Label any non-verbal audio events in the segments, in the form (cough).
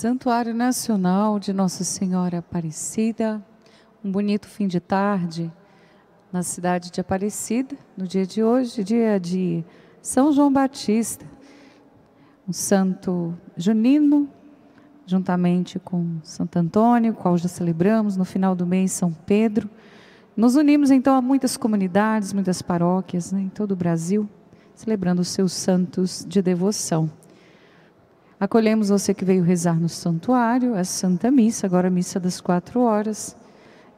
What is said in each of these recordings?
Santuário Nacional de Nossa Senhora Aparecida, um bonito fim de tarde na cidade de Aparecida, no dia de hoje, dia de São João Batista, um santo junino, juntamente com Santo Antônio, qual já celebramos no final do mês São Pedro. Nos unimos então a muitas comunidades, muitas paróquias né, em todo o Brasil, celebrando os seus santos de devoção. Acolhemos você que veio rezar no santuário, a Santa Missa, agora a missa das quatro horas.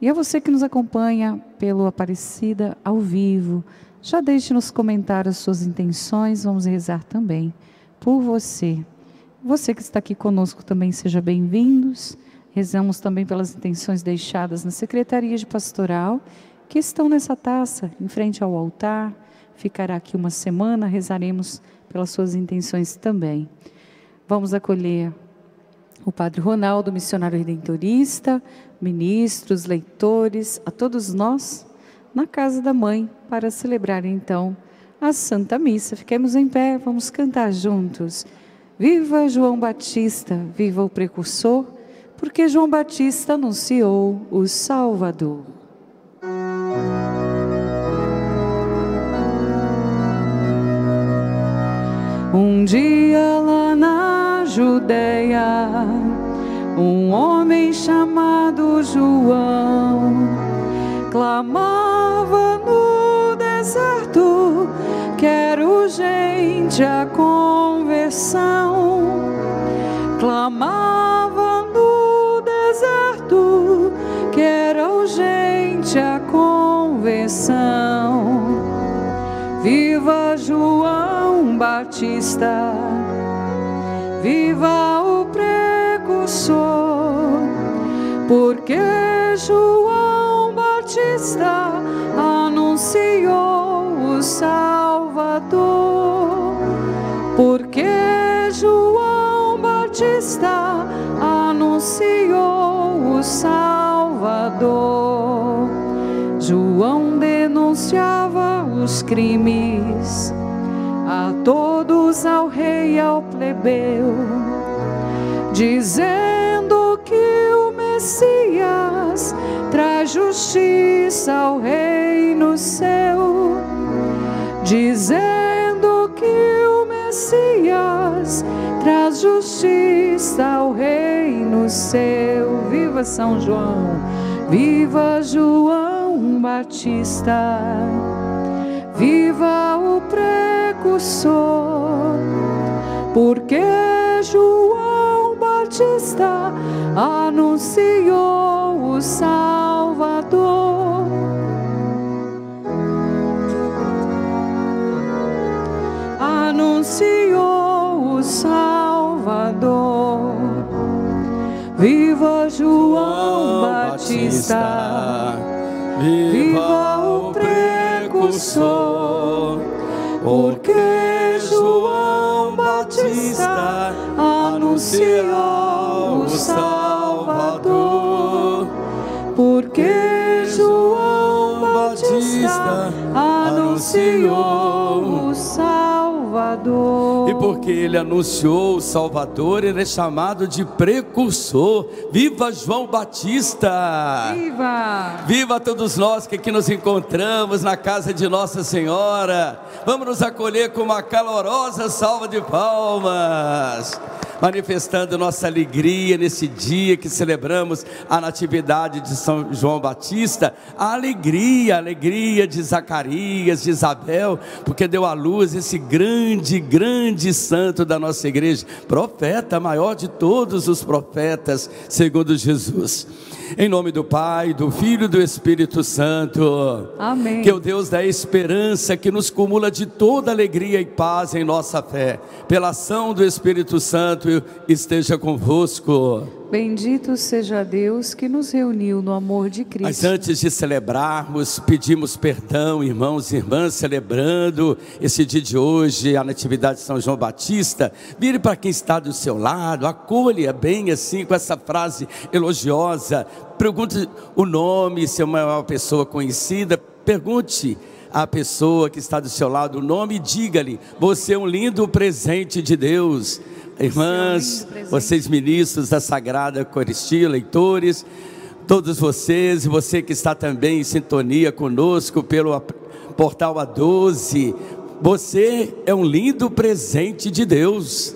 E a você que nos acompanha pelo Aparecida ao vivo, já deixe nos comentários as suas intenções, vamos rezar também por você. Você que está aqui conosco também, seja bem-vindos. Rezamos também pelas intenções deixadas na Secretaria de Pastoral, que estão nessa taça, em frente ao altar. Ficará aqui uma semana, rezaremos pelas suas intenções também. Vamos acolher o Padre Ronaldo, missionário redentorista, ministros, leitores, a todos nós na casa da mãe para celebrar então a Santa Missa. Fiquemos em pé, vamos cantar juntos. Viva João Batista, viva o precursor, porque João Batista anunciou o Salvador. Um dia lá na Judéia, um homem chamado João clamava no deserto: Quero gente a conversão. Clamava no deserto: Quero gente a conversão. Viva João Batista, viva o precursor, porque João Batista anunciou o Salvador, porque João Batista anunciou o Salvador. João denunciava os crimes todos, ao rei e ao plebeu, dizendo que o Messias traz justiça ao reino seu, dizendo que o Messias traz justiça ao reino seu. Viva São João, viva João Batista, viva o precursor, porque João Batista anunciou o Salvador. Anunciou o Salvador. Viva João Batista, viva o precursor, porque João Batista anunciou o Salvador, porque João Batista anunciou porque ele anunciou o Salvador, ele é chamado de precursor. Viva João Batista! Viva! Viva todos nós que aqui nos encontramos na casa de Nossa Senhora. Vamos nos acolher com uma calorosa salva de palmas. Manifestando nossa alegria nesse dia que celebramos a natividade de São João Batista, a alegria, a alegria de Zacarias, de Isabel, porque deu à luz esse grande, grande santo da nossa igreja, profeta maior de todos os profetas, segundo Jesus. Em nome do Pai, do Filho e do Espírito Santo. Amém. Que o Deus da esperança, que nos cumula de toda alegria e paz em nossa fé, pela ação do Espírito Santo, esteja convosco. Bendito seja Deus que nos reuniu no amor de Mas Cristo. antes de celebrarmos, pedimos perdão, irmãos e irmãs, celebrando esse dia de hoje, a Natividade de São João Batista. Vire para quem está do seu lado, acolha bem assim, com essa frase elogiosa. Pergunte o nome, se é uma pessoa conhecida, pergunte à pessoa que está do seu lado o nome e diga-lhe: Você é um lindo presente de Deus. Irmãs, vocês ministros da Sagrada Eucaristia, leitores, todos vocês e você que está também em sintonia conosco pelo portal A12, você é um lindo presente de Deus.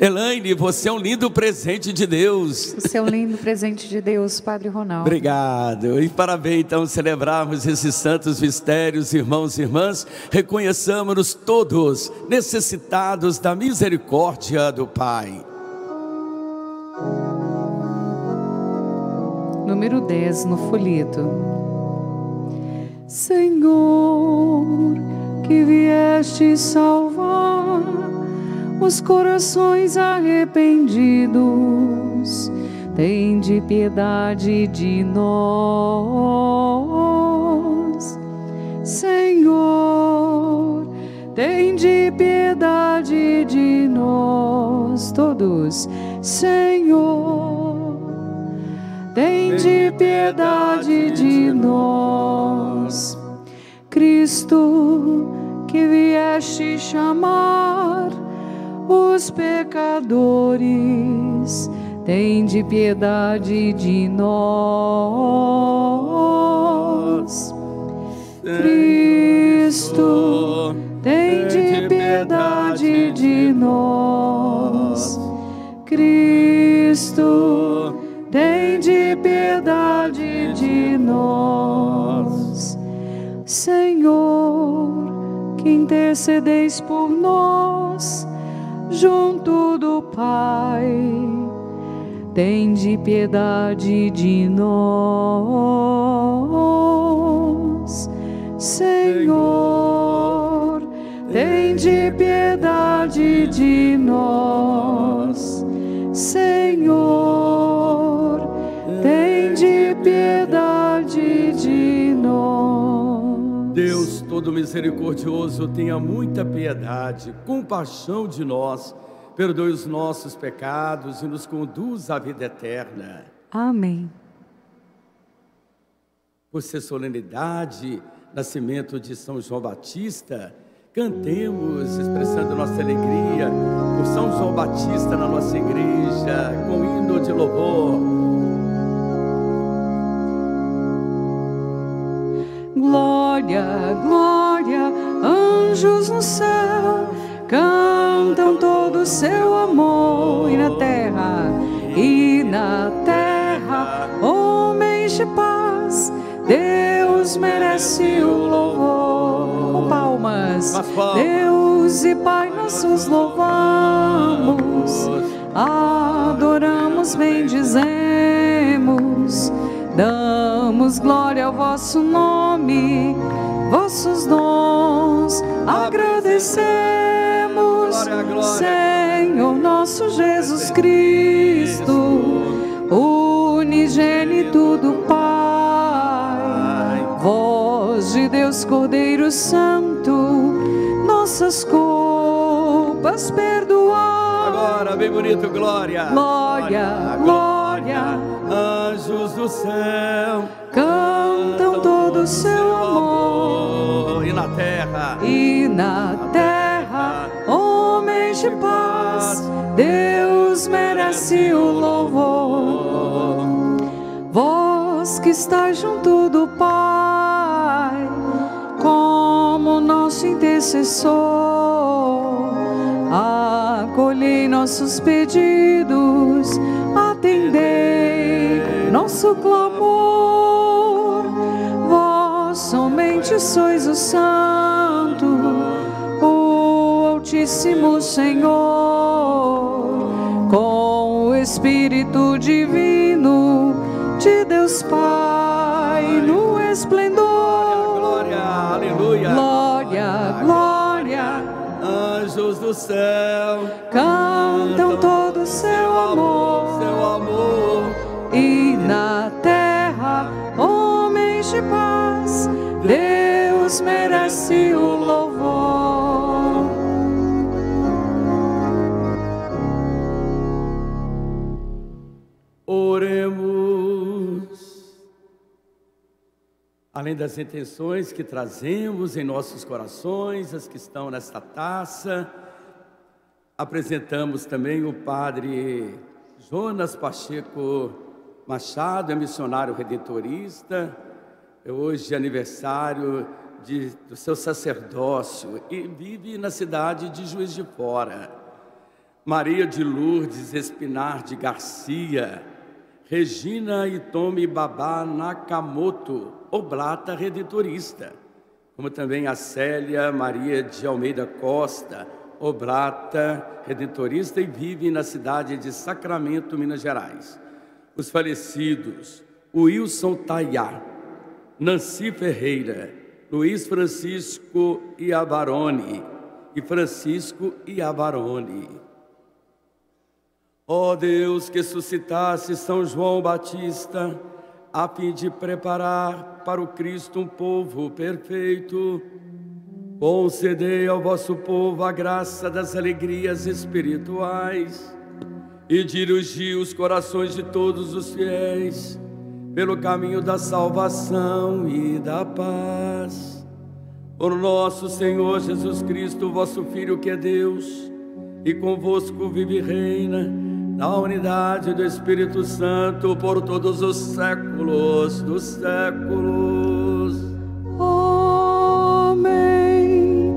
Elaine, você é um lindo presente de Deus. Você é um lindo presente de Deus, Padre Ronaldo. Obrigado. E parabéns, então, celebrarmos esses santos mistérios, irmãos e irmãs. Reconheçamos-nos todos necessitados da misericórdia do Pai. Número 10 no folheto. Senhor, que vieste salvar os corações arrependidos, tem de piedade de nós. Senhor, tem de piedade de nós todos. Senhor, tem de piedade de nós. Cristo, que vieste chamar os pecadores, tem de piedade de nós. Cristo, tem de piedade de nós. Cristo, tem de piedade de nós. Senhor, que intercedeis por nós junto do Pai, tem de piedade de nós, Senhor, tem de piedade de nós, Senhor, todo misericordioso, tenha muita piedade, compaixão de nós, perdoe os nossos pecados e nos conduz à vida eterna. Amém. Por ser solenidade, nascimento de São João Batista, cantemos expressando nossa alegria por São João Batista na nossa igreja, com hino de louvor. Glória, glória, anjos no céu cantam todo o seu amor e na terra, e na terra, homens de paz, Deus merece o louvor. Com palmas, Deus e Pai, nossos louvamos, adoramos, bendizemos Damos glória ao vosso nome, vossos dons agradecemos, glória, glória. Senhor nosso Jesus Cristo, unigênito do Pai, voz de Deus Cordeiro Santo, nossas culpas perdoar. Agora, bem bonito, glória. Glória, glória. glória anjos do céu. Cantam todo o seu amor, e na terra, e na terra, homens de paz, Deus merece o louvor. Vós que estáis junto do Pai, como nosso intercessor, acolhei nossos pedidos, nosso clamor. Vós somente sois o Santo, o Altíssimo Senhor, com o Espírito Divino de Deus Pai no esplendor. Glória, aleluia. Glória, glória. Anjos do céu cantam paz. Deus merece o louvor. Oremos. Além das intenções que trazemos em nossos corações, as que estão nesta taça, apresentamos também o padre Jonas Pacheco Machado, é missionário redentorista, é hoje aniversário de, do seu sacerdócio e vive na cidade de Juiz de Fora. Maria de Lourdes Espinar de Garcia, Regina Itome Babá Nakamoto, oblata redentorista, como também a Célia Maria de Almeida Costa, oblata redentorista e vive na cidade de Sacramento, Minas Gerais. Os falecidos, Wilson Tayá, Nancy Ferreira, Luiz Francisco Iavarone e Francisco Iavarone. Ó oh Deus que suscitasse São João Batista, a fim de preparar para o Cristo um povo perfeito, concedei ao vosso povo a graça das alegrias espirituais e dirigi os corações de todos os fiéis pelo caminho da salvação e da paz. Por nosso Senhor Jesus Cristo, vosso Filho, que é Deus, e convosco vive e reina, na unidade do Espírito Santo, por todos os séculos dos séculos. Amém.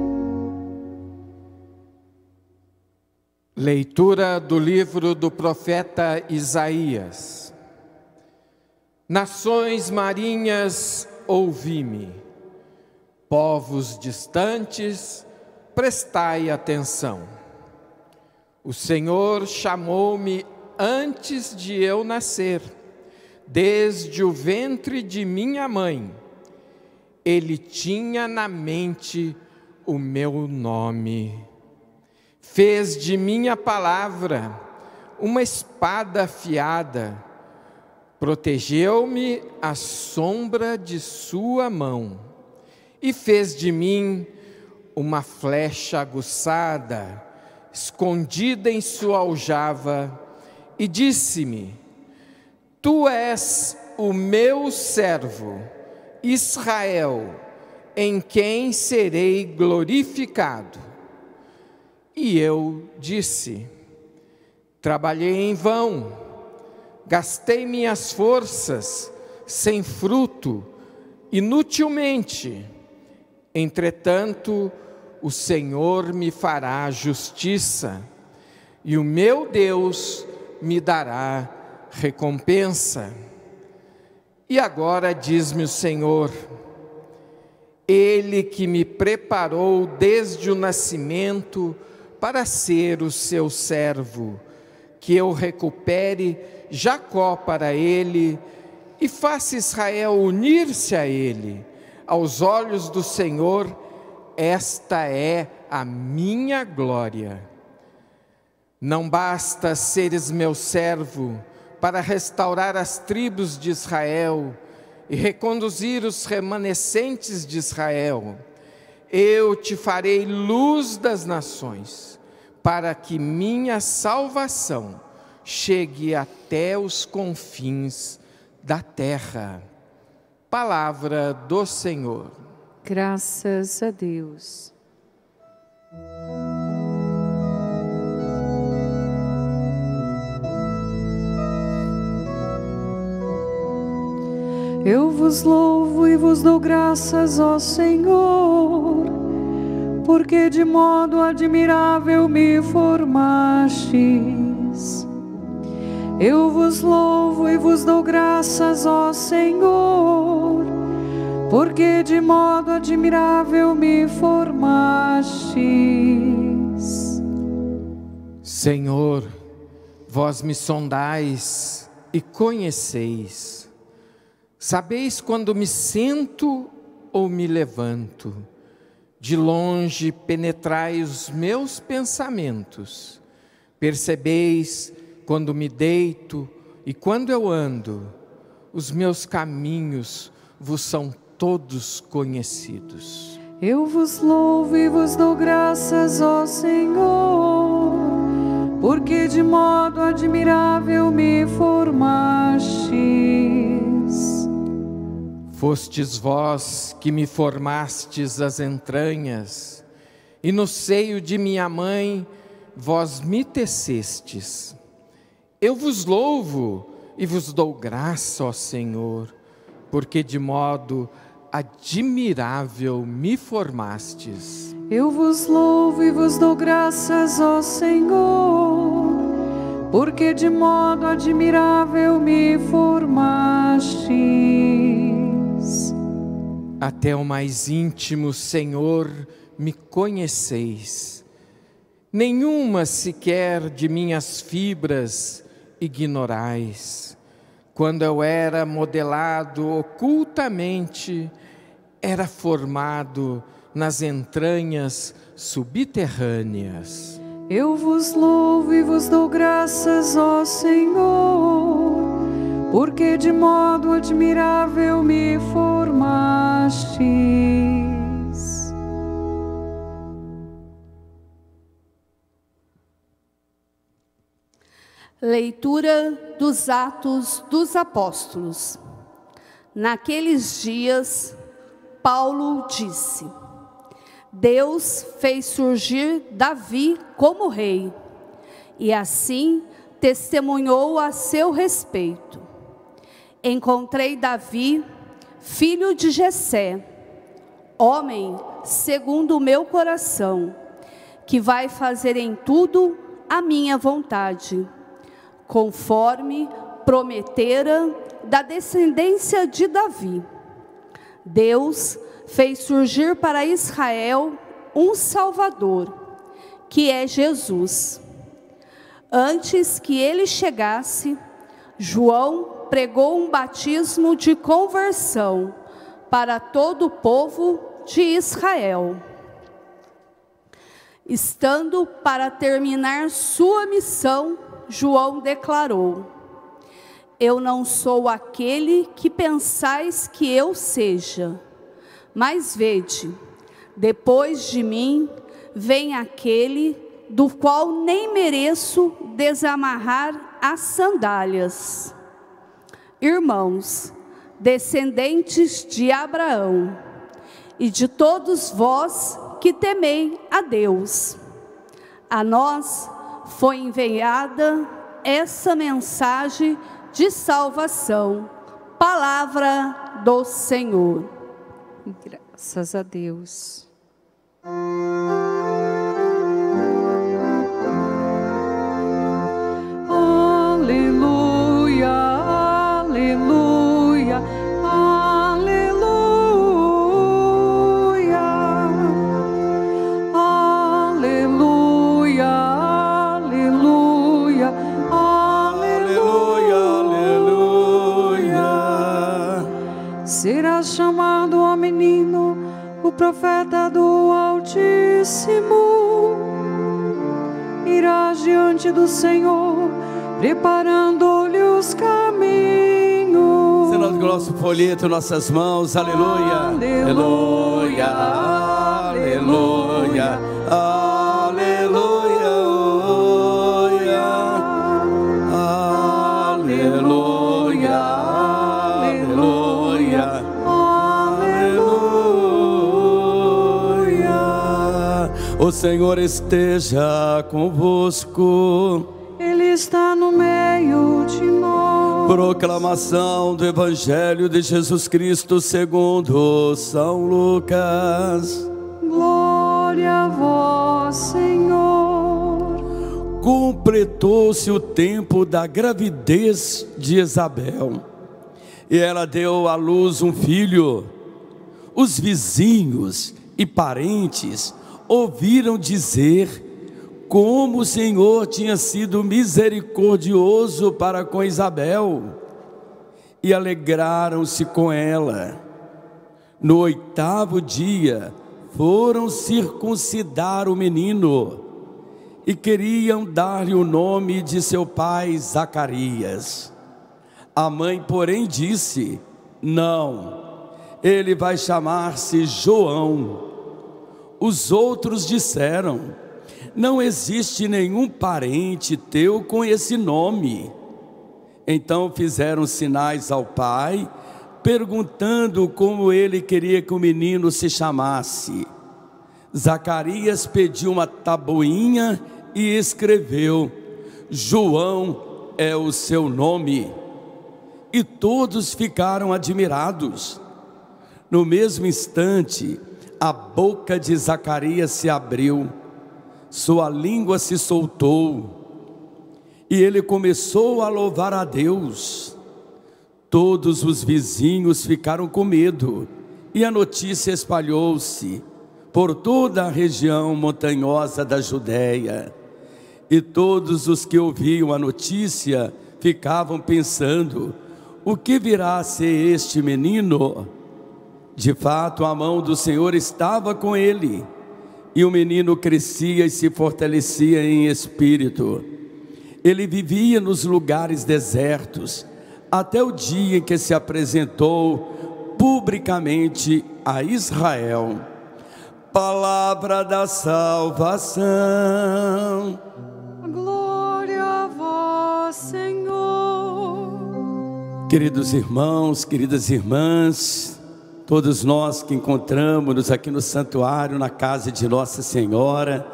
Leitura do livro do profeta Isaías. Nações marinhas, ouvi-me. Povos distantes, prestai atenção. O Senhor chamou-me antes de eu nascer, desde o ventre de minha mãe. Ele tinha na mente o meu nome. Fez de minha palavra uma espada afiada protegeu-me à sombra de sua mão e fez de mim uma flecha aguçada, escondida em sua aljava, e disse-me: Tu és o meu servo, Israel, em quem serei glorificado. E eu disse: Trabalhei em vão gastei minhas forças sem fruto, inutilmente. Entretanto, o Senhor me fará justiça, e o meu Deus me dará recompensa. E agora diz-me o Senhor, Ele que me preparou desde o nascimento para ser o seu servo, que eu recupere Jacó para ele e faça Israel unir-se a ele. Aos olhos do Senhor, esta é a minha glória. Não basta seres meu servo para restaurar as tribos de Israel e reconduzir os remanescentes de Israel. Eu te farei luz das nações, para que minha salvação chegue até os confins da terra. Palavra do Senhor. Graças a Deus. Eu vos louvo e vos dou graças, ó Senhor, porque de modo admirável me formastes eu vos louvo e vos dou graças, ó Senhor, porque de modo admirável me formastes. Senhor, vós me sondais e conheceis. Sabeis quando me sento ou me levanto. De longe penetrai os meus pensamentos. Percebeis quando me deito e quando eu ando, os meus caminhos vos são todos conhecidos. Eu vos louvo e vos dou graças, ó Senhor, porque de modo admirável me formastes. Fostes vós que me formastes as entranhas, e no seio de minha mãe vós me tecestes. Eu vos louvo e vos dou graça, ó Senhor, porque de modo admirável me formastes. Eu vos louvo e vos dou graças, ó Senhor, porque de modo admirável me formastes. Até o mais íntimo, Senhor, me conheceis. Nenhuma sequer de minhas fibras ignorais. Quando eu era modelado ocultamente, era formado nas entranhas subterrâneas. Eu vos louvo e vos dou graças, ó Senhor, porque de modo admirável me formastes. Leitura dos Atos dos Apóstolos. Naqueles dias, Paulo disse: Deus fez surgir Davi como rei, e assim testemunhou a seu respeito. Encontrei Davi, filho de Jessé, homem segundo o meu coração, que vai fazer em tudo a minha vontade conforme prometera da descendência de Davi. Deus fez surgir para Israel um Salvador, que é Jesus. Antes que ele chegasse, João pregou um batismo de conversão para todo o povo de Israel. Estando para terminar sua missão, João declarou: Eu não sou aquele que pensais que eu seja, mas vede, depois de mim vem aquele do qual nem mereço desamarrar as sandálias. Irmãos, descendentes de Abraão, e de todos vós que temei a Deus, a nós foi enviada essa mensagem de salvação. Palavra do Senhor. Graças a Deus. Profeta do Altíssimo irá diante do Senhor, preparando-lhe os caminhos. Senhor, nosso folheto, nossas mãos, aleluia, aleluia, aleluia. aleluia. Senhor esteja convosco. Ele está no meio de nós. Proclamação do Evangelho de Jesus Cristo segundo São Lucas. Glória a vós, Senhor. Completou-se o tempo da gravidez de Isabel. E ela deu à luz um filho. Os vizinhos e parentes ouviram dizer como o Senhor tinha sido misericordioso para com Isabel e alegraram-se com ela. No oitavo dia, foram circuncidar o menino e queriam dar-lhe o nome de seu pai Zacarias. A mãe, porém, disse: Não, ele vai chamar-se João. Os outros disseram: Não existe nenhum parente teu com esse nome. Então fizeram sinais ao pai, perguntando como ele queria que o menino se chamasse. Zacarias pediu uma tabuinha e escreveu: João é o seu nome. E todos ficaram admirados. No mesmo instante, a boca de Zacarias se abriu, sua língua se soltou, e ele começou a louvar a Deus. Todos os vizinhos ficaram com medo, e a notícia espalhou-se por toda a região montanhosa da Judéia. E todos os que ouviam a notícia ficavam pensando: o que virá a ser este menino? De fato, a mão do Senhor estava com ele, e o menino crescia e se fortalecia em espírito. Ele vivia nos lugares desertos, até o dia em que se apresentou publicamente a Israel. Palavra da salvação. Queridos irmãos, queridas irmãs, todos nós que encontramos-nos aqui no santuário, na casa de Nossa Senhora,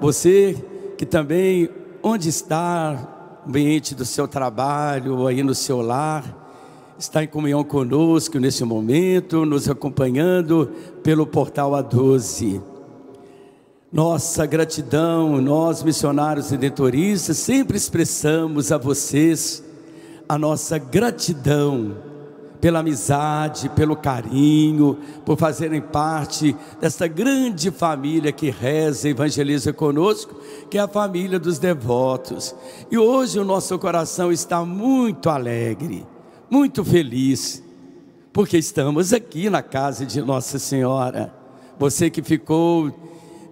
você que também, onde está, ambiente do seu trabalho, aí no seu lar, está em comunhão conosco nesse momento, nos acompanhando pelo portal A12. Nossa gratidão, nós missionários redentoristas, sempre expressamos a vocês a nossa gratidão pela amizade, pelo carinho, por fazerem parte desta grande família que reza e evangeliza conosco, que é a família dos devotos. E hoje o nosso coração está muito alegre, muito feliz, porque estamos aqui na casa de Nossa Senhora. Você que ficou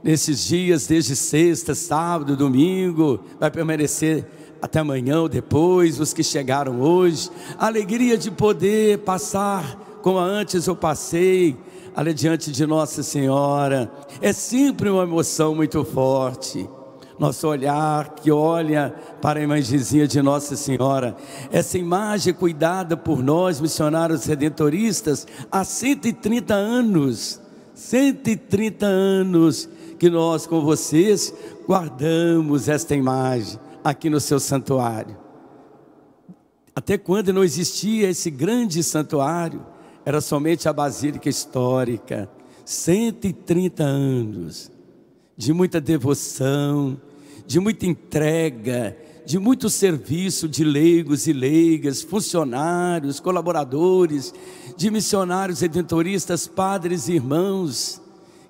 nesses dias, desde sexta, sábado, domingo, vai permanecer até amanhã ou depois, os que chegaram hoje, a alegria de poder passar como antes eu passei, ali diante de Nossa Senhora, é sempre uma emoção muito forte. Nosso olhar que olha para a imagenzinha de Nossa Senhora, essa imagem cuidada por nós, missionários redentoristas, há 130 anos, 130 anos que nós com vocês guardamos esta imagem aqui no seu santuário. Até quando não existia esse grande santuário, era somente a basílica histórica. 130 anos de muita devoção, de muita entrega, de muito serviço de leigos e leigas, funcionários, colaboradores, de missionários redentoristas, padres e irmãos,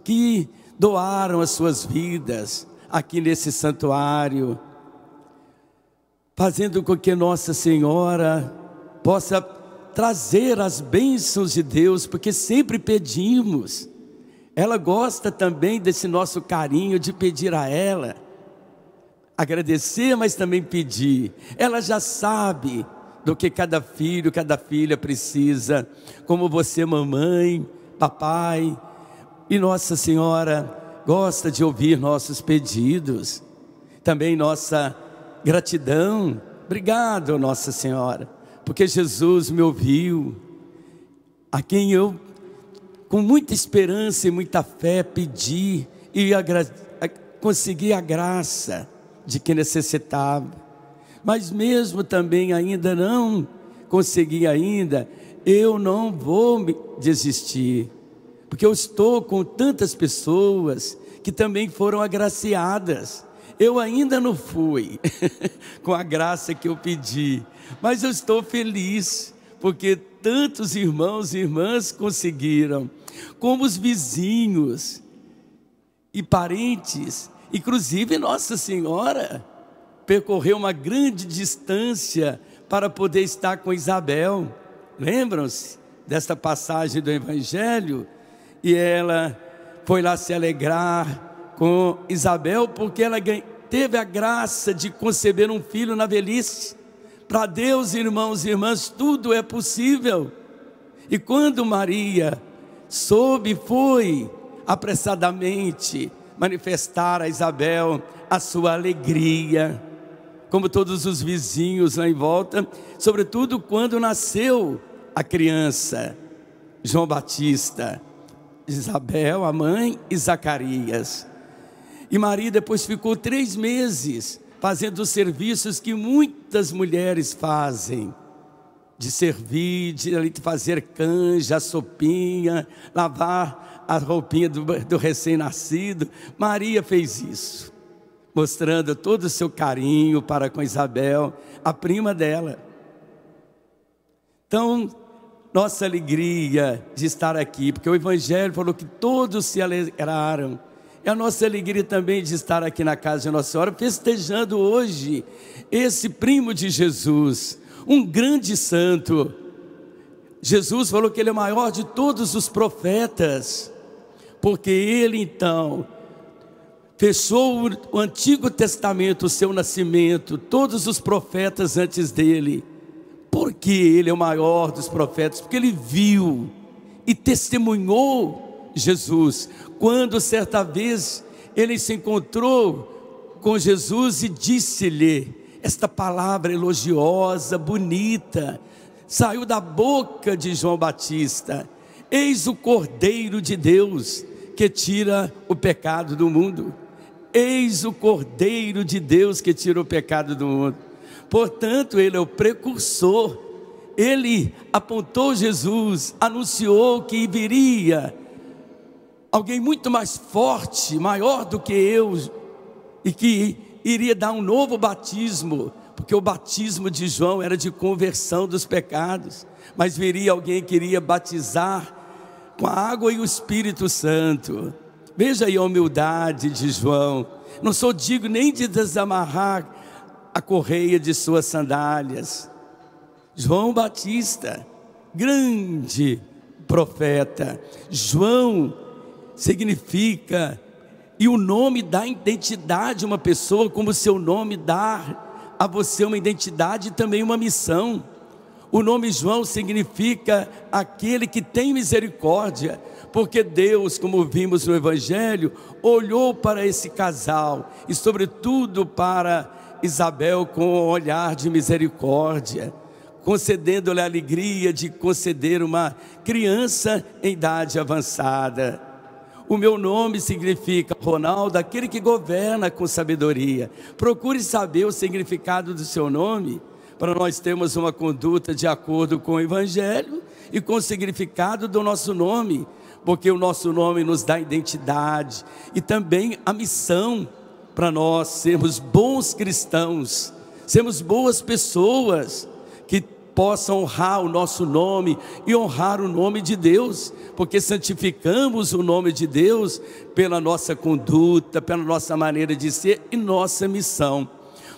que doaram as suas vidas aqui nesse santuário fazendo com que Nossa Senhora possa trazer as bênçãos de Deus, porque sempre pedimos. Ela gosta também desse nosso carinho de pedir a ela, agradecer, mas também pedir. Ela já sabe do que cada filho, cada filha precisa, como você, mamãe, papai, e Nossa Senhora gosta de ouvir nossos pedidos. Também nossa Gratidão, obrigado, Nossa Senhora, porque Jesus me ouviu, a quem eu, com muita esperança e muita fé, pedi e consegui a graça de que necessitava. Mas mesmo também ainda não consegui ainda, eu não vou desistir, porque eu estou com tantas pessoas que também foram agraciadas eu ainda não fui (laughs) com a graça que eu pedi, mas eu estou feliz porque tantos irmãos e irmãs conseguiram, como os vizinhos e parentes, inclusive Nossa Senhora percorreu uma grande distância para poder estar com Isabel. Lembram-se desta passagem do Evangelho? E ela foi lá se alegrar com Isabel porque ela teve a graça de conceber um filho na velhice. Para Deus, irmãos e irmãs, tudo é possível. E quando Maria soube, foi apressadamente manifestar a Isabel a sua alegria, como todos os vizinhos lá em volta, sobretudo quando nasceu a criança, João Batista, Isabel, a mãe, e Zacarias. E Maria depois ficou três meses fazendo os serviços que muitas mulheres fazem de servir, de fazer canja, sopinha, lavar a roupinha do, do recém-nascido. Maria fez isso, mostrando todo o seu carinho para com Isabel, a prima dela. Então, nossa alegria de estar aqui, porque o Evangelho falou que todos se alegraram. É a nossa alegria também de estar aqui na casa de Nossa Senhora, festejando hoje esse primo de Jesus, um grande santo. Jesus falou que ele é o maior de todos os profetas, porque ele então fechou o Antigo Testamento, o seu nascimento, todos os profetas antes dele. Porque ele é o maior dos profetas, porque ele viu e testemunhou Jesus. Quando certa vez ele se encontrou com Jesus e disse-lhe: esta palavra elogiosa, bonita, saiu da boca de João Batista: Eis o Cordeiro de Deus que tira o pecado do mundo. Eis o Cordeiro de Deus que tira o pecado do mundo. Portanto, ele é o precursor. Ele apontou Jesus, anunciou que viria alguém muito mais forte, maior do que eu, e que iria dar um novo batismo, porque o batismo de João era de conversão dos pecados, mas viria alguém que iria batizar com a água e o Espírito Santo. Veja aí a humildade de João. Não sou digno nem de desamarrar a correia de suas sandálias. João Batista, grande profeta. João significa e o nome dá identidade a uma pessoa, como o seu nome dá a você uma identidade e também uma missão. O nome João significa aquele que tem misericórdia, porque Deus, como vimos no Evangelho, olhou para esse casal e, sobretudo, para Isabel com um olhar de misericórdia, concedendo-lhe a alegria de conceder uma criança em idade avançada. O meu nome significa, Ronaldo, aquele que governa com sabedoria. Procure saber o significado do seu nome, para nós termos uma conduta de acordo com o Evangelho e com o significado do nosso nome, porque o nosso nome nos dá identidade e também a missão para nós sermos bons cristãos, sermos boas pessoas possa honrar o nosso nome e honrar o nome de Deus, porque santificamos o nome de Deus pela nossa conduta, pela nossa maneira de ser e nossa missão.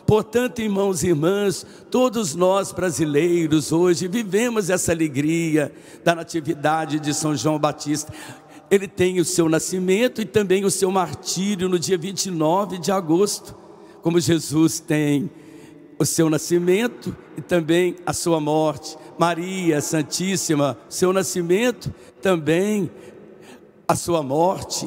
Portanto, irmãos e irmãs, todos nós brasileiros hoje vivemos essa alegria da natividade de São João Batista. Ele tem o seu nascimento e também o seu martírio no dia 29 de agosto, como Jesus tem o seu nascimento e também a sua morte. Maria Santíssima, seu nascimento, também a sua morte.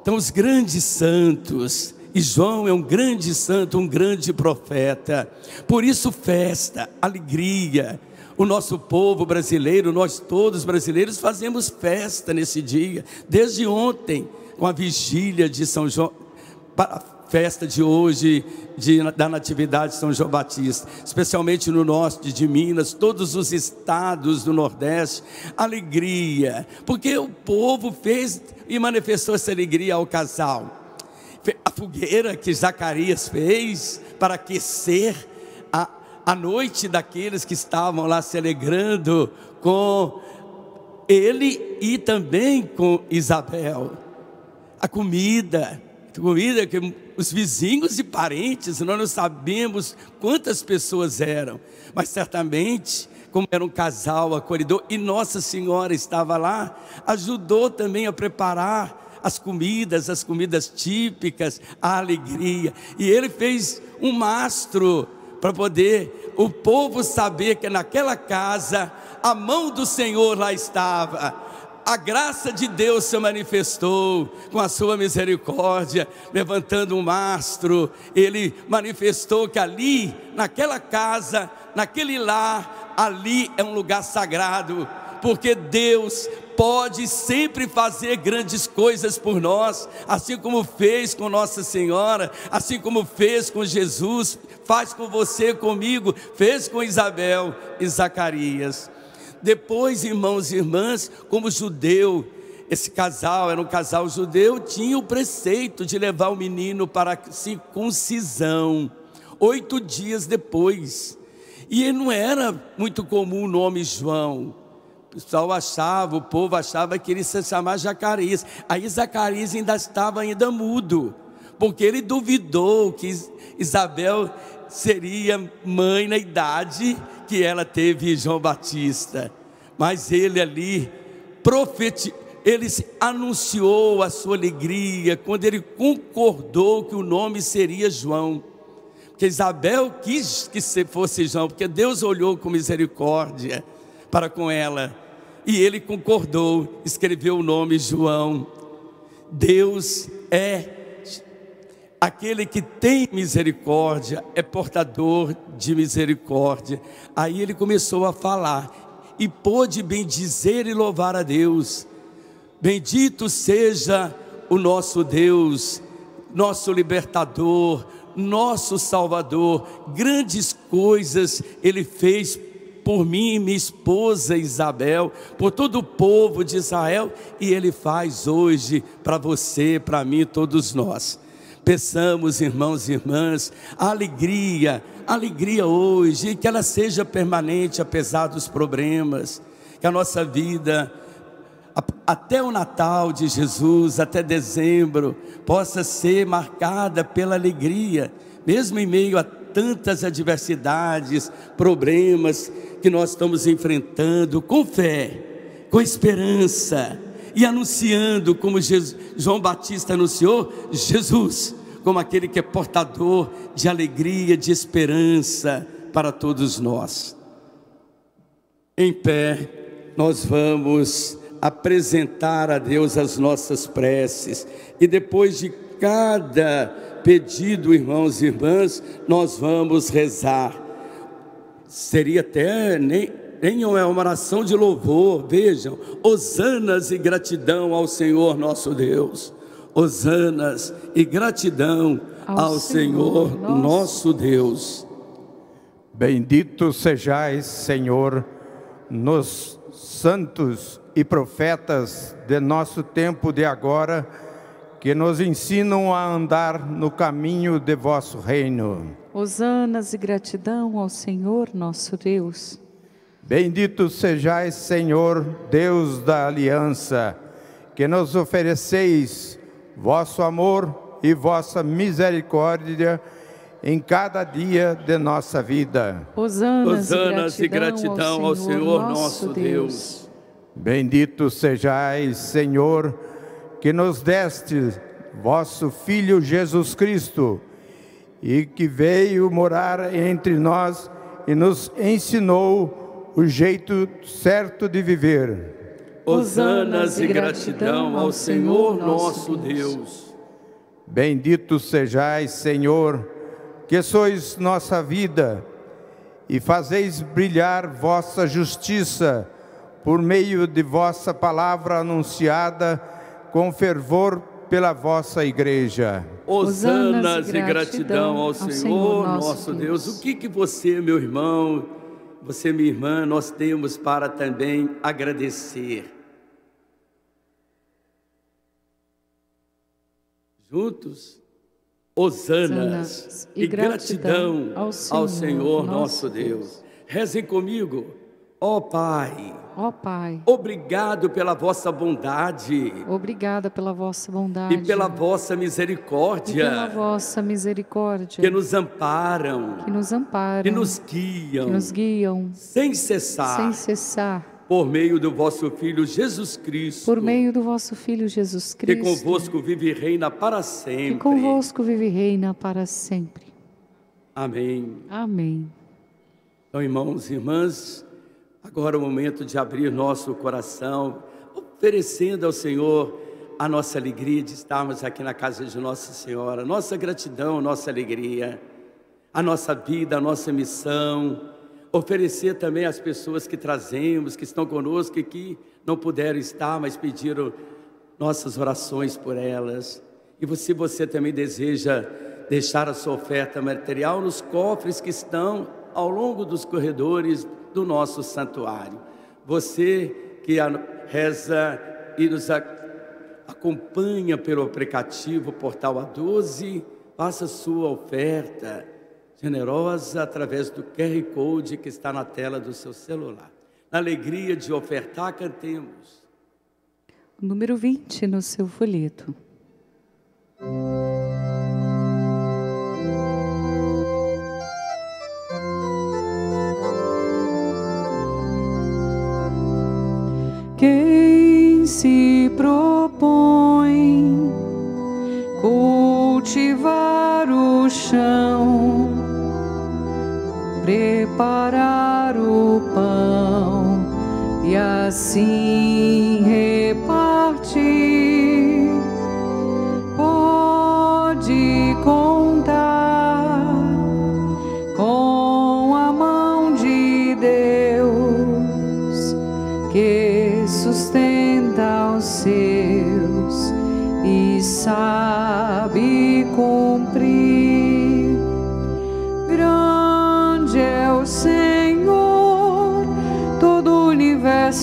Então, os grandes santos, e João é um grande santo, um grande profeta. Por isso, festa, alegria. O nosso povo brasileiro, nós todos brasileiros, fazemos festa nesse dia, desde ontem, com a vigília de São João, festa de hoje de, da Natividade de São João Batista, especialmente no norte de Minas, todos os estados do Nordeste, alegria, porque o povo fez e manifestou essa alegria ao casal. A fogueira que Zacarias fez para aquecer a, a noite daqueles que estavam lá se alegrando com ele e também com Isabel. A comida, comida que os vizinhos e parentes, nós não sabemos quantas pessoas eram, mas certamente, como era um casal acolhedor, e Nossa Senhora estava lá, ajudou também a preparar as comidas, as comidas típicas, a alegria. E ele fez um mastro para poder o povo saber que naquela casa a mão do Senhor lá estava a graça de Deus se manifestou com a sua misericórdia, levantando um mastro. Ele manifestou que ali, naquela casa, naquele lar, ali é um lugar sagrado, porque Deus pode sempre fazer grandes coisas por nós, assim como fez com Nossa Senhora, assim como fez com Jesus, faz com você, comigo, fez com Isabel e Zacarias. Depois, irmãos e irmãs, como judeu, esse casal era um casal judeu, tinha o preceito de levar o menino para a circuncisão, oito dias depois. E não era muito comum o nome João. O pessoal achava, o povo achava que ele se chamava Zacarias. Aí Zacarias ainda estava ainda mudo, porque ele duvidou que Isabel seria mãe na idade que ela teve João Batista. Mas ele ali profetizou, ele anunciou a sua alegria quando ele concordou que o nome seria João. Porque Isabel quis que fosse João, porque Deus olhou com misericórdia para com ela. E ele concordou, escreveu o nome João. Deus é aquele que tem misericórdia, é portador de misericórdia. Aí ele começou a falar e pôde bem dizer e louvar a Deus. Bendito seja o nosso Deus, nosso libertador, nosso Salvador. Grandes coisas ele fez por mim e minha esposa Isabel, por todo o povo de Israel, e Ele faz hoje para você, para mim, todos nós. Peçamos, irmãos e irmãs, a alegria, a alegria hoje, que ela seja permanente apesar dos problemas, que a nossa vida, até o Natal de Jesus, até dezembro, possa ser marcada pela alegria, mesmo em meio a tantas adversidades, problemas que nós estamos enfrentando, com fé, com esperança e anunciando, como Jesus, João Batista anunciou, Jesus, como aquele que é portador de alegria, de esperança para todos nós. Em pé, nós vamos apresentar a Deus as nossas preces e depois de cada pedido, irmãos e irmãs, nós vamos rezar. Seria até nem Tenham é uma oração de louvor, vejam, hosanas e gratidão ao Senhor nosso Deus, hosanas e gratidão ao, ao Senhor, Senhor nosso. nosso Deus. Bendito sejais, Senhor, nos santos e profetas de nosso tempo de agora, que nos ensinam a andar no caminho de vosso reino. Hosanas e gratidão ao Senhor nosso Deus. Bendito sejais, Senhor, Deus da aliança, que nos ofereceis vosso amor e vossa misericórdia em cada dia de nossa vida. Hosanas, Hosanas e gratidão, ao, Senhor, ao Senhor nosso Deus. Deus. Bendito sejais, Senhor, que nos deste vosso Filho Jesus Cristo e que veio morar entre nós e nos ensinou o jeito certo de viver. Hosanas e gratidão ao Senhor nosso Deus. Bendito sejais, Senhor, que sois nossa vida e fazeis brilhar vossa justiça por meio de vossa palavra anunciada com fervor pela vossa igreja. Hosanas e gratidão ao Senhor nosso Deus. O que que você, meu irmão, você, minha irmã, nós temos para também agradecer. Juntos, hosanas e, gratidão, ao Senhor, ao Senhor nosso Deus. Deus. Rezem comigo, ó Pai Ó Pai. Obrigado pela vossa bondade. Obrigada pela vossa bondade. E pela vossa misericórdia. E pela vossa misericórdia. Que nos amparam. Que nos amparam. Que nos guiam. Que nos guiam. Sem cessar. Sem cessar. Por meio do vosso Filho Jesus Cristo. Por meio do vosso Filho Jesus Cristo. Que convosco vive e reina para sempre. Que convosco vive e reina para sempre. Amém. Amém. Então, irmãos e irmãs, Agora é o momento de abrir nosso coração, oferecendo ao Senhor a nossa alegria de estarmos aqui na casa de Nossa Senhora, nossa gratidão, nossa alegria, a nossa vida, a nossa missão, oferecer também às pessoas que trazemos, que estão conosco e que não puderam estar, mas pediram nossas orações por elas. E se você também deseja deixar a sua oferta material nos cofres que estão ao longo dos corredores do nosso santuário. Você que reza e nos acompanha pelo aplicativo Portal A12, faça sua oferta generosa através do QR Code que está na tela do seu celular. Na alegria de ofertar, cantemos. Número 20 no seu folheto. Quem se propõe cultivar o chão, preparar o pão e assim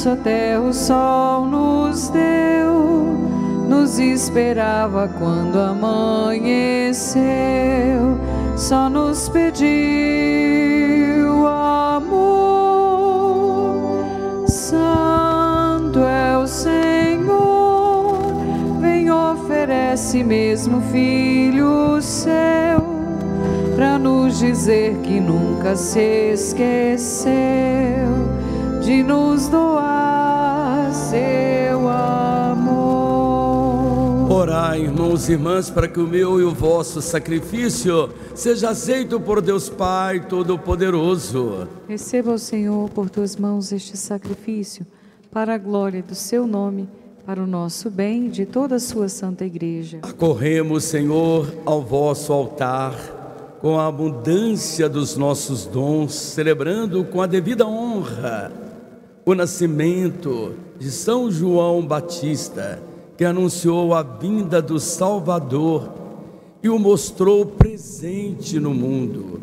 até o sol nos deu, nos esperava quando amanheceu, só nos pediu amor. si mesmo filho seu, para nos dizer que nunca se esqueceu de nos doar irmãos e irmãs, para que o meu e o vosso sacrifício seja aceito por Deus Pai Todo-Poderoso. Receba o Senhor por tuas mãos este sacrifício, para a glória do seu nome para o nosso bem e de toda a sua santa igreja. Acorremos, Senhor, ao vosso altar com a abundância dos nossos dons, celebrando com a devida honra o nascimento de São João Batista, que anunciou a vinda do Salvador e o mostrou presente no mundo.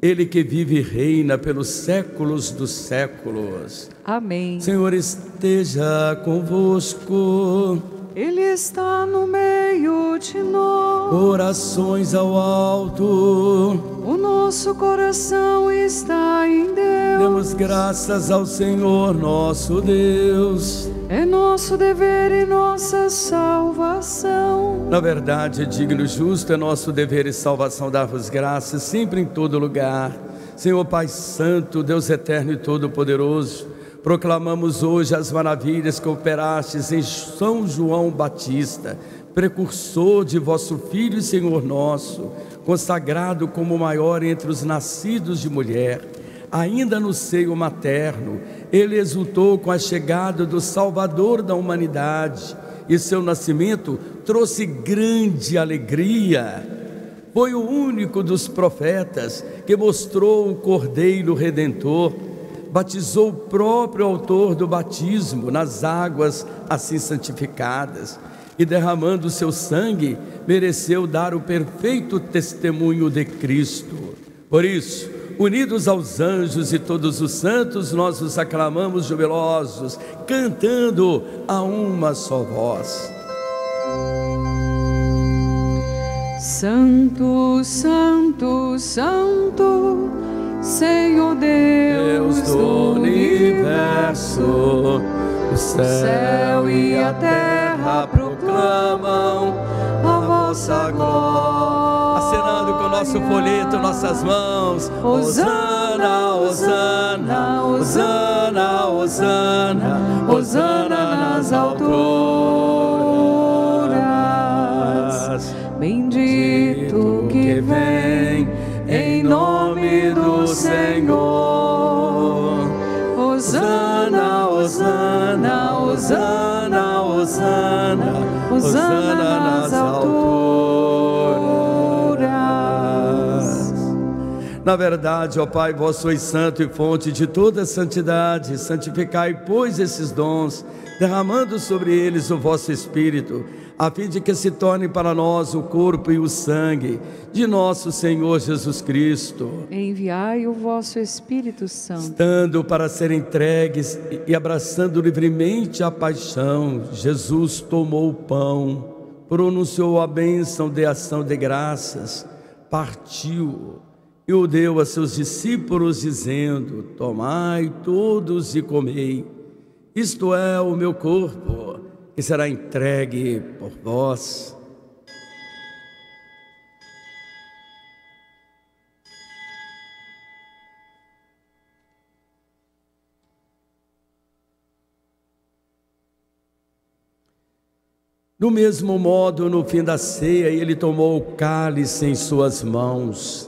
Ele que vive e reina pelos séculos dos séculos. Amém. Senhor esteja convosco. Ele está no meio de nós. Corações ao alto. O nosso coração está em Deus. Demos graças ao Senhor nosso Deus. É nosso dever e nossa salvação. Na verdade, é digno justo, é nosso dever e salvação dar-vos graças sempre em todo lugar. Senhor Pai Santo, Deus eterno e todo-poderoso, proclamamos hoje as maravilhas que operastes em São João Batista, precursor de vosso Filho e Senhor nosso, consagrado como maior entre os nascidos de mulher ainda no seio materno, ele exultou com a chegada do Salvador da humanidade e seu nascimento trouxe grande alegria. Foi o único dos profetas que mostrou o Cordeiro Redentor, batizou o próprio autor do batismo nas águas assim santificadas e derramando seu sangue, mereceu dar o perfeito testemunho de Cristo. Por isso, unidos aos anjos e todos os santos, nós os aclamamos jubilosos, cantando a uma só voz. Santo, Santo, Santo, Senhor Deus, Deus do universo, o céu e a terra proclamam a vossa glória nosso folheto, nossas mãos. Osana, Osana, Osana, Osana, Osana nas alturas. Bendito que vem em nome do Senhor. Osana, Osana, Osana, Osana, Osana Na verdade, ó Pai, vós sois santo e fonte de toda santidade. Santificai, pois, esses dons, derramando sobre eles o vosso Espírito, a fim de que se torne para nós o corpo e o sangue de nosso Senhor Jesus Cristo. Enviai o vosso Espírito Santo. Estando para ser entregues e abraçando livremente a paixão, Jesus tomou o pão, pronunciou a bênção de ação de graças, partiu e o deu a seus discípulos, dizendo: Tomai todos e comei, isto é o meu corpo, que será entregue por vós. Do mesmo modo, no fim da ceia, ele tomou o cálice em suas mãos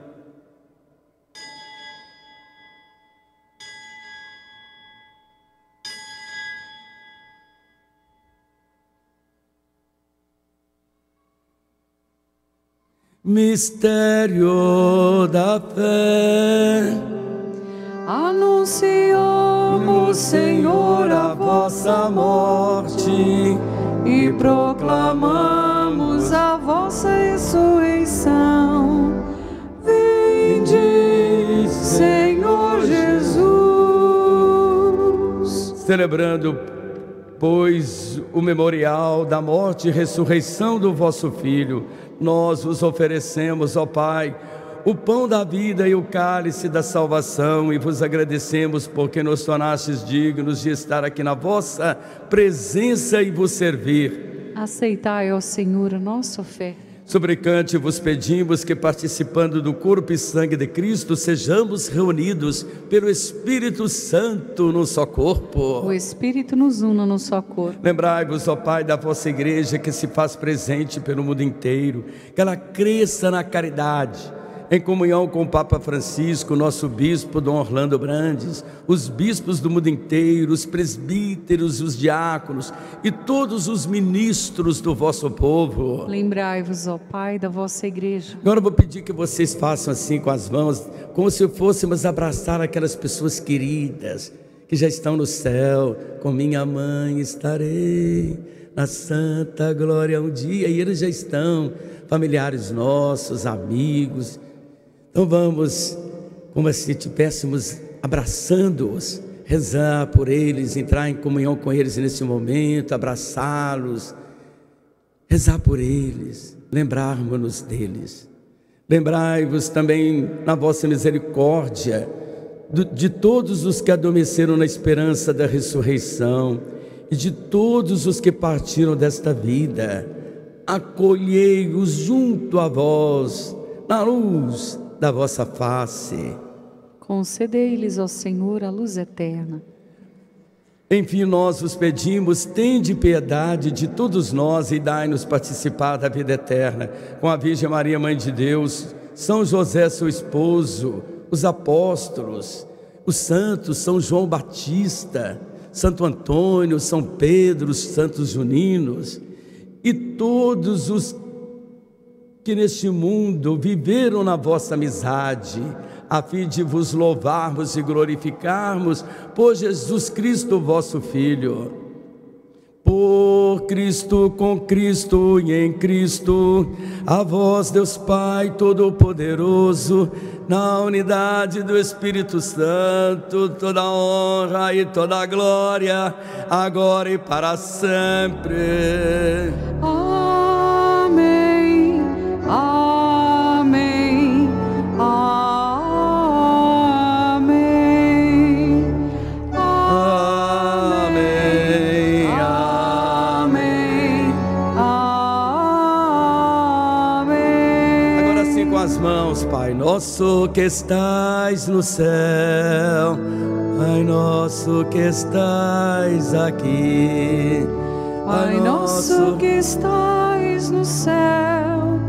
Mistério da fé. Anunciamos, Senhor, a vossa morte e proclamamos a vossa ressurreição. Vinde, Senhor Jesus. Celebrando, pois, o memorial da morte e ressurreição do vosso Filho nós vos oferecemos, ó Pai, o pão da vida e o cálice da salvação, e vos agradecemos porque nos tornastes dignos de estar aqui na vossa presença e vos servir. Aceitai, ó Senhor, a nossa oferta Suplicante, vos pedimos que, participando do corpo e sangue de Cristo, sejamos reunidos pelo Espírito Santo no só corpo. O Espírito nos una no só corpo. Lembrai-vos, ó Pai, da vossa igreja que se faz presente pelo mundo inteiro, que ela cresça na caridade em comunhão com o Papa Francisco, nosso bispo Dom Orlando Brandes, os bispos do mundo inteiro, os presbíteros, os diáconos e todos os ministros do vosso povo. Lembrai-vos, ó Pai, da vossa igreja. Agora eu vou pedir que vocês façam assim com as mãos, como se fôssemos abraçar aquelas pessoas queridas que já estão no céu. Com minha mãe estarei na santa glória um dia, e eles já estão, familiares nossos, amigos então vamos, como se estivéssemos abraçando-os, rezar por eles, entrar em comunhão com eles nesse momento, abraçá-los, rezar por eles, lembrarmos-nos deles. Lembrai-vos também na vossa misericórdia de todos os que adormeceram na esperança da ressurreição e de todos os que partiram desta vida. Acolhei-os junto a vós, na luz da vossa face. Concedei-lhes, ó Senhor, a luz eterna. Enfim, nós vos pedimos, tende piedade de todos nós e dai-nos participar da vida eterna com a Virgem Maria, Mãe de Deus, São José, seu esposo, os apóstolos, os santos, São João Batista, Santo Antônio, São Pedro, os santos juninos e todos os que neste mundo viveram na vossa amizade, a fim de vos louvarmos e glorificarmos por Jesus Cristo, vosso Filho. Por Cristo, com Cristo e em Cristo, a vós, Deus Pai Todo-Poderoso, na unidade do Espírito Santo, toda honra e toda glória, agora e para sempre. Amém. As mãos, Pai nosso que estais no céu Pai nosso que estais aqui. Pai nosso que estais no céu,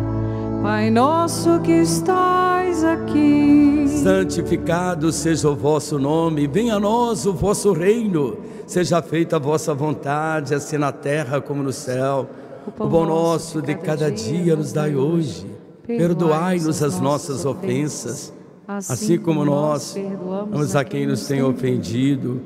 Pai nosso que estais aqui. Santificado seja o vosso nome, venha a nós o vosso reino, seja feita a vossa vontade, assim na terra como no céu. O pão nosso de cada dia nos dai hoje. Perdoai-nos as nossas ofensas, assim como nós perdoamos a quem nos tem ofendido.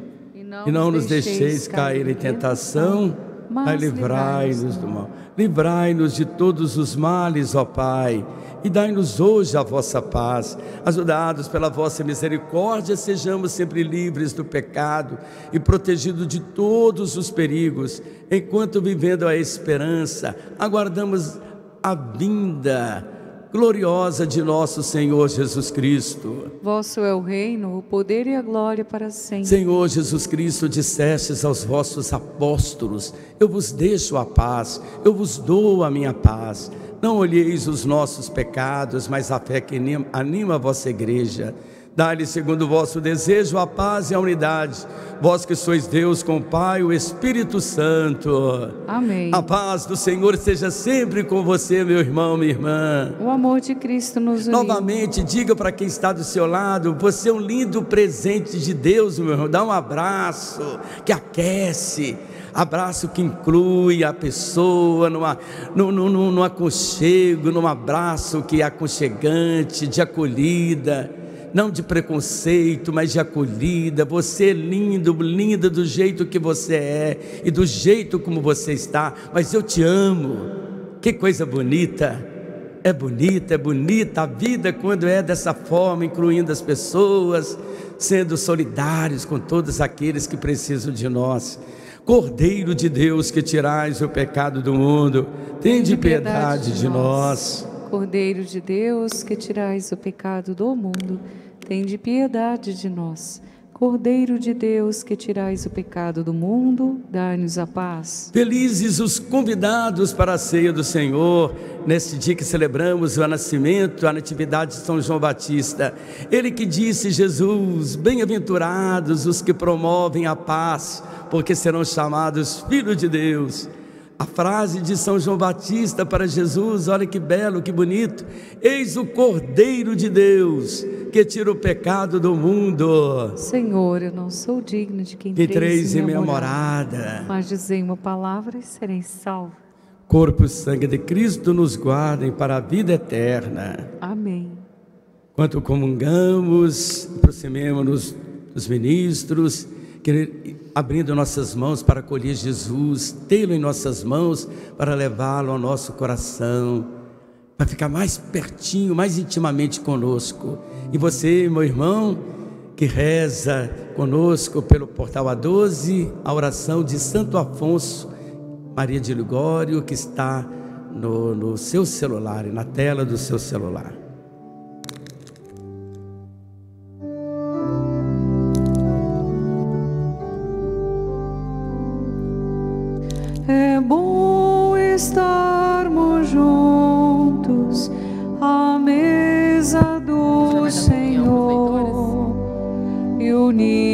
E não nos deixeis cair em tentação, mas livrai-nos do mal. Livrai-nos de todos os males, ó Pai, e dai-nos hoje a vossa paz. Ajudados pela vossa misericórdia, sejamos sempre livres do pecado e protegidos de todos os perigos, enquanto vivendo a esperança, aguardamos a vinda gloriosa de nosso Senhor Jesus Cristo. Vosso é o reino, o poder e a glória para sempre. Senhor Jesus Cristo, dissestes aos vossos apóstolos: Eu vos deixo a paz, eu vos dou a minha paz. Não olheis os nossos pecados, mas a fé que anima a vossa igreja. Dá-lhe, segundo o vosso desejo, a paz e a unidade. Vós que sois Deus com o Pai, o Espírito Santo. Amém. A paz do Senhor seja sempre com você, meu irmão, minha irmã. O amor de Cristo nos une. Novamente, diga para quem está do seu lado: você é um lindo presente de Deus, meu irmão. Dá um abraço que aquece abraço que inclui a pessoa numa, num, num, num aconchego, num abraço que é aconchegante, de acolhida não de preconceito, mas de acolhida. Você é lindo, linda do jeito que você é e do jeito como você está, mas eu te amo. Que coisa bonita. É bonita, é bonita a vida quando é dessa forma, incluindo as pessoas, sendo solidários com todos aqueles que precisam de nós. Cordeiro de Deus que tirais o pecado do mundo, tem de piedade, de, nós. Cordeiro de Deus que tirais o pecado do mundo, Tende piedade de nós. Cordeiro de Deus, que tirais o pecado do mundo, dai-nos a paz. Felizes os convidados para a ceia do Senhor, neste dia que celebramos o nascimento, a natividade de São João Batista. Ele que disse, Jesus, bem-aventurados os que promovem a paz, porque serão chamados filhos de Deus. A frase de São João Batista para Jesus, olha que belo, que bonito. Eis o Cordeiro de Deus que tira o pecado do mundo. Senhor, eu não sou digno de quem entreis em minha morada. morada. Mas dizei uma palavra e serei salvo. Corpo e sangue de Cristo nos guardem para a vida eterna. Amém. Quanto comungamos, aproximemos-nos dos ministros abrindo nossas mãos para acolher Jesus, tê-lo em nossas mãos para levá-lo ao nosso coração, para ficar mais pertinho, mais intimamente conosco. E você, meu irmão, que reza conosco pelo portal A12, a oração de Santo Afonso Maria de Ligório, que está no, no seu celular, na tela do seu celular. E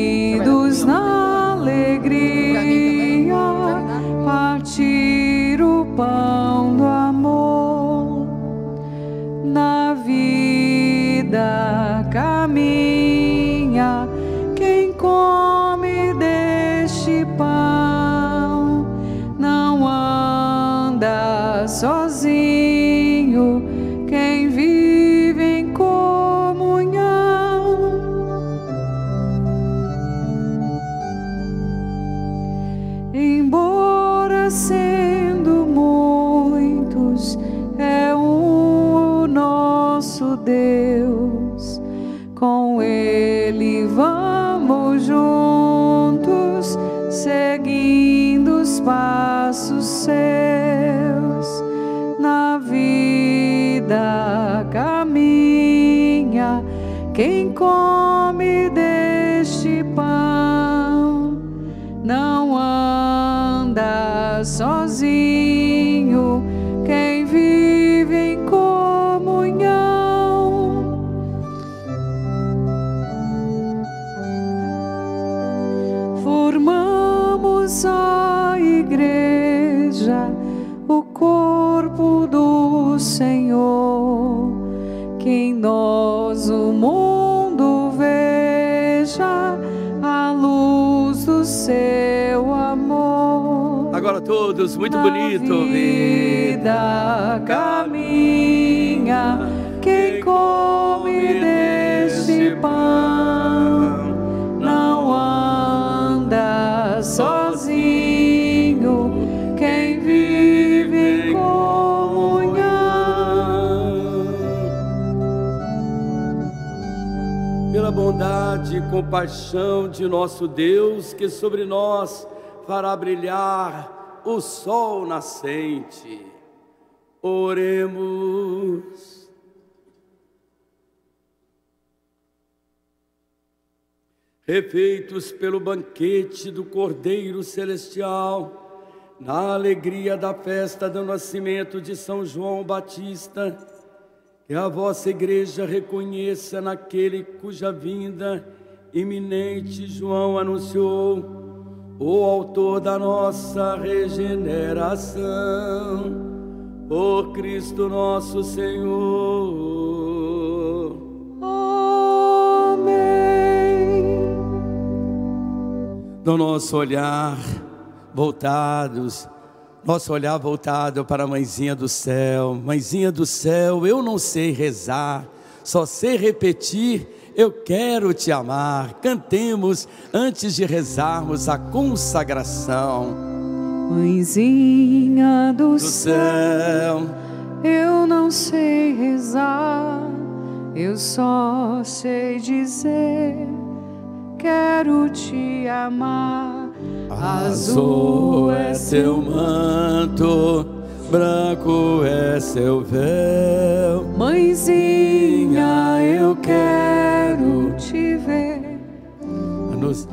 Todos, muito bonito. vida caminha quem come deste pão não anda sozinho quem vive em comunhão Pela bondade e compaixão de nosso Deus, que sobre nós fará brilhar o sol nascente. Oremos. refeitos pelo banquete do Cordeiro Celestial, na alegria da festa do nascimento de São João Batista, que a vossa igreja reconheça naquele cuja vinda iminente João anunciou, o autor da nossa regeneração, por Cristo nosso Senhor. Amém do nosso olhar voltados, nosso olhar voltado para a mãezinha do céu. Mãezinha do céu, eu não sei rezar, só sei repetir, eu quero te amar. Cantemos antes de rezarmos a consagração Mãezinha do do céu céu. Eu não sei rezar, eu só sei dizer: quero te amar. Azul é seu manto, branco é seu véu. Mãezinha, eu quero te ver. Nos,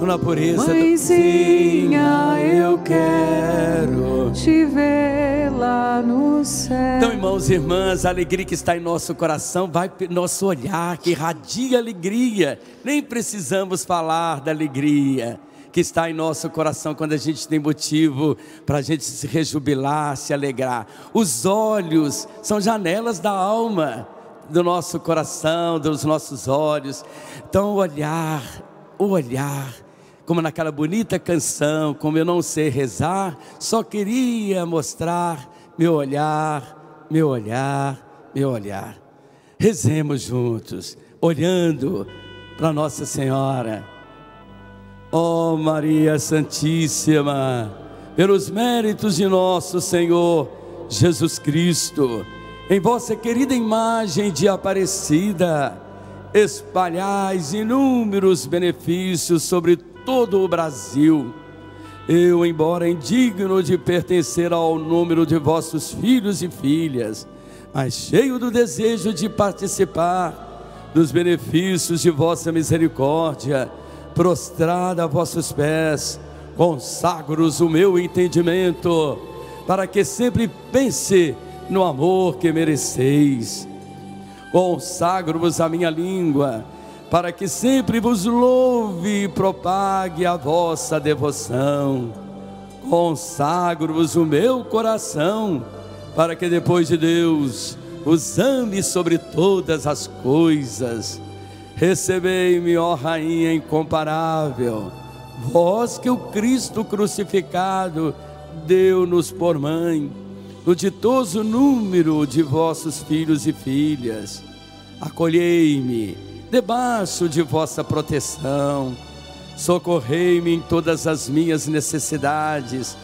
na pureza do Mãezinha, eu quero. Te ver lá no céu. Então, irmãos e irmãs, a alegria que está em nosso coração vai nosso olhar, que irradia alegria. Nem precisamos falar da alegria que está em nosso coração quando a gente tem motivo para a gente se rejubilar, se alegrar. Os olhos são janelas da alma, do nosso coração, dos nossos olhos. Então, o olhar, o olhar como naquela bonita canção, como eu não sei rezar, só queria mostrar meu olhar, meu olhar, meu olhar. Rezemos juntos, olhando para Nossa Senhora. Ó oh, Maria Santíssima, pelos méritos de nosso Senhor Jesus Cristo, em vossa querida imagem de Aparecida, espalhais inúmeros benefícios sobre todo o Brasil. Eu, embora indigno de pertencer ao número de vossos filhos e filhas, mas cheio do desejo de participar dos benefícios de vossa misericórdia, prostrada a vossos pés, consagro-os o meu entendimento, para que sempre pense no amor que mereceis. Consagro-vos a minha língua, para que sempre vos louve e propague a vossa devoção. Consagro-vos o meu coração, para que depois de Deus os ame sobre todas as coisas. Recebei-me, ó Rainha incomparável, vós que o Cristo crucificado deu-nos por mãe, no ditoso número de vossos filhos e filhas. Acolhei-me debaixo de vossa proteção. Socorrei-me em todas as minhas necessidades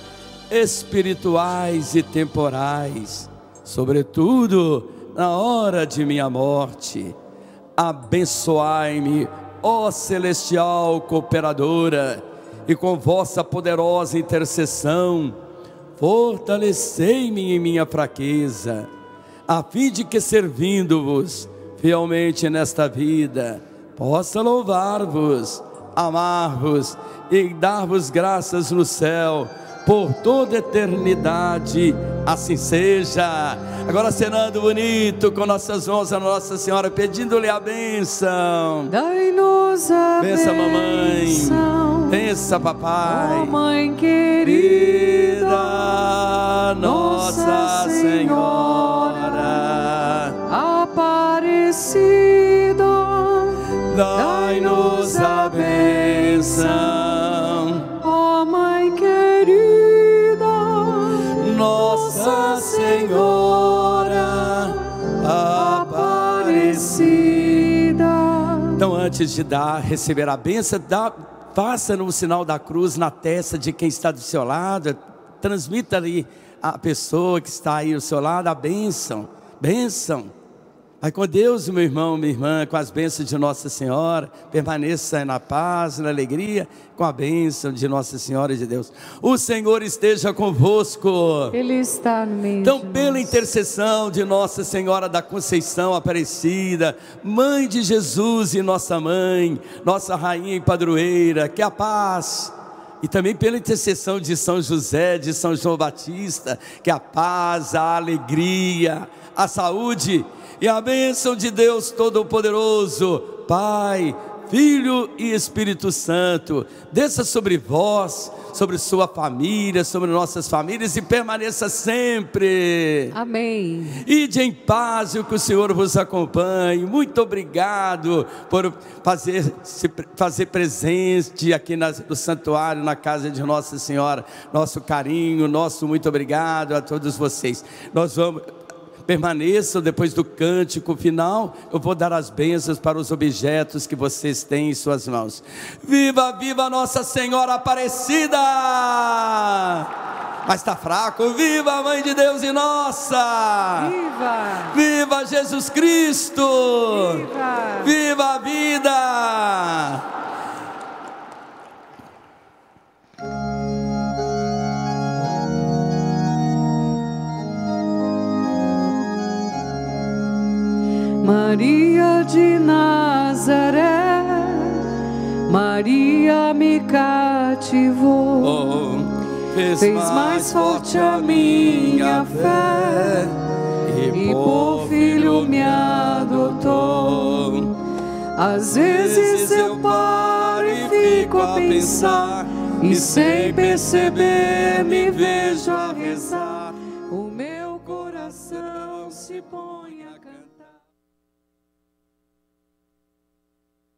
espirituais e temporais, sobretudo na hora de minha morte. Abençoai-me, ó celestial cooperadora, e com vossa poderosa intercessão, fortalecei-me em minha fraqueza, a fim de que servindo-vos, fielmente nesta vida, possa louvar-vos, amar-vos e dar-vos graças no céu por toda eternidade. Assim seja. Agora cenando bonito com nossas mãos a Nossa Senhora, pedindo-lhe a bênção. Dai-nos a Bença, mamãe. Bença, papai. Ó Mãe querida, Querida Nossa Senhora, Aparecida, dai-nos a bênção. Antes de dar, receber a benção, dá, faça no sinal da cruz na testa de quem está do seu lado, transmita ali a pessoa que está aí ao seu lado a bênção, bênção. Vai com Deus, meu irmão, minha irmã, com as bênçãos de Nossa Senhora, permaneça na paz, na alegria, com a bênção de Nossa Senhora de Deus. O Senhor esteja convosco. Ele está no meio. Então, pela intercessão de Nossa Senhora da Conceição Aparecida, Mãe de Jesus e nossa mãe, nossa rainha e padroeira, que a paz. E também pela intercessão de São José, de São João Batista, que a paz, a alegria, a saúde e a bênção de Deus Todo-Poderoso, Pai, Filho e Espírito Santo, desça sobre vós, sobre sua família, sobre nossas famílias e permaneça sempre. Amém. Ide em paz e que o Senhor vos acompanhe. Muito obrigado por fazer, se, fazer presente aqui na, no santuário, na casa de Nossa Senhora. Nosso carinho, nosso muito obrigado a todos vocês. Nós vamos. Permaneçam depois do cântico final. Eu vou dar as bênçãos para os objetos que vocês têm em suas mãos. Viva, viva Nossa Senhora Aparecida! Mas está fraco. Viva a Mãe de Deus e nossa! Viva! Viva Jesus Cristo! Viva! Viva a vida! Maria de Nazaré, Maria me cativou. Oh, fez, Fez mais forte a minha fé e por filho me adotou. Às vezes eu paro e fico a pensar, e sem perceber me vejo a rezar. O meu coração se põe